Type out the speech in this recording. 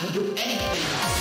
can do anything.